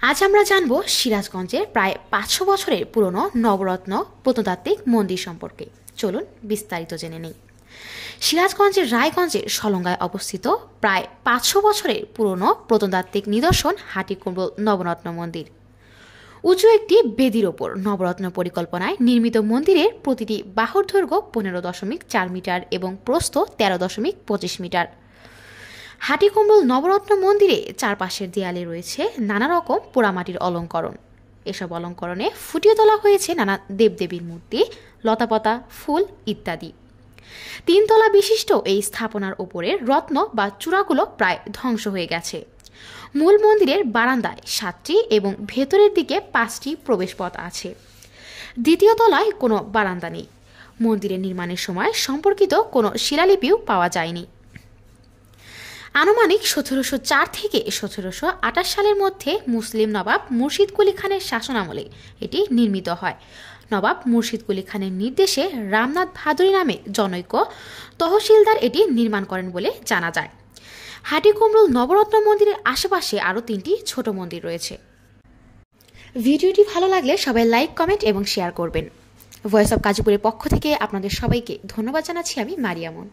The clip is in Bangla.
আজ আমরা জানব সিরাজগঞ্জের প্রায় পাঁচশো বছরের পুরনো নবরত্ন প্রত্নতাত্ত্বিক মন্দির সম্পর্কে। চলুন বিস্তারিত জেনে নেই। সিরাজগঞ্জের রায়গঞ্জের সলঙ্গায় অবস্থিত প্রায় পাঁচশো বছরের পুরনো প্রত্নতাত্ত্বিক নিদর্শন হাটিকুম্বল নবরত্ন মন্দির। উঁচু একটি বেদির ওপর নবরত্ন পরিকল্পনায় নির্মিত মন্দিরের প্রতিটি বাহুর দৈর্ঘ্য পনেরো দশমিক চার মিটার এবং প্রস্থ তেরো দশমিক পঁচিশ মিটার। হাটিকুম্বল নবরত্ন মন্দিরে চারপাশের দেয়ালে রয়েছে নানা রকম পোড়ামাটির অলঙ্করণ। এসব অলঙ্করণে ফুটিয়ে তোলা হয়েছে নানা দেবদেবীর মূর্তি, লতাপাতা, ফুল ইত্যাদি। তিনতলা বিশিষ্ট এই স্থাপনার ওপরের রত্ন বা চূড়াগুলো প্রায় ধ্বংস হয়ে গেছে। মূল মন্দিরের বারান্দায় সাতটি এবং ভেতরের দিকে পাঁচটি প্রবেশপথ আছে। দ্বিতীয় তলায় কোনো বারান্দা নেই। মন্দিরের নির্মাণের সময় সম্পর্কিত কোনো শিলালিপিও পাওয়া যায়নি। আনুমানিক সতেরোশো চার থেকে সতেরোশো আঠাশ সালের মধ্যে মুসলিম নবাব মুর্শিদ কুলি খানের শাসনামলে এটি নির্মিত হয়। নবাব মুর্শিদ কুলি খানের নির্দেশে রামনাথ ভাদুরী নামে জনৈক তহসিলদার এটি নির্মাণ করেন বলে জানা যায়। হাটিকুমরুল নবরত্ন মন্দিরের আশেপাশে আরও তিনটি ছোট মন্দির রয়েছে। ভিডিওটি ভালো লাগলে সবাই লাইক, কমেন্ট এবং শেয়ার করবেন। ভয়েস অব কাজীপুরের পক্ষ থেকে আপনাদের সবাইকে ধন্যবাদ জানাচ্ছি আমি মারিয়ামন